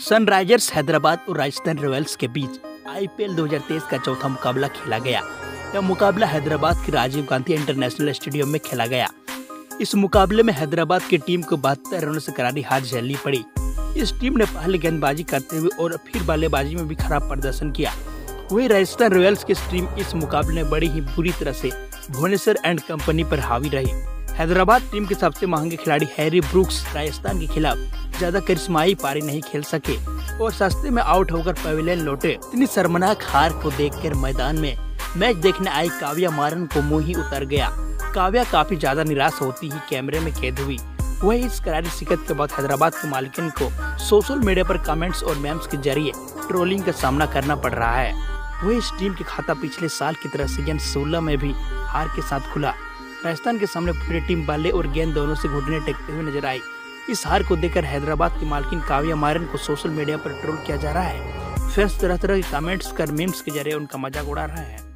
Sunrisers Hyderabad और Rajasthan Royals के बीच IPL 2023 का चौथा मुकाबला खेला गया। यह मुकाबला हैदराबाद के राजीव गांधी इंटरनेशनल स्टेडियम में खेला गया। इस मुकाबले में हैदराबाद की टीम को बहत्तर रनों से करारी हार झेलनी पड़ी। इस टीम ने पहले गेंदबाजी करते हुए और फिर बल्लेबाजी में भी खराब प्रदर्शन किया। वही राजस्थान रॉयल्स की टीम इस मुकाबले में बड़ी ही बुरी तरह से भुवनेश्वर एंड कंपनी पर हावी रही। हैदराबाद टीम के सबसे महँगे खिलाड़ी हैरी ब्रुक्स राजस्थान के खिलाफ ज़्यादा करिश्माई पारी नहीं खेल सके और सस्ते में आउट होकर पवेलियन लौटे। इतनी शर्मनाक हार को देखकर मैदान में मैच देखने आई काव्या मारन को मुँह ही उतर गया। काव्या काफ़ी ज़्यादा निराश होती ही कैमरे में कैद हुई। वही इस करारी शिकत के बाद हैदराबाद के मालिकन को सोशल मीडिया पर कमेंट्स और मेम्स के ज़रिए ट्रोलिंग का सामना करना पड़ रहा है। वही इस टीम के खाता पिछले साल की तरह सीज़न 16 में भी हार के साथ खुला। राजस्थान के सामने पूरी टीम बल्ले और गेंद दोनों से घुटने टेकते हुए नज़र आई। इस हार को देखकर हैदराबाद की मालकिन काव्या मारन को सोशल मीडिया पर ट्रोल किया जा रहा है। फैंस तरह तरह के कमेंट्स कर मीम्स के ज़रिए उनका मज़ाक उड़ा रहे हैं।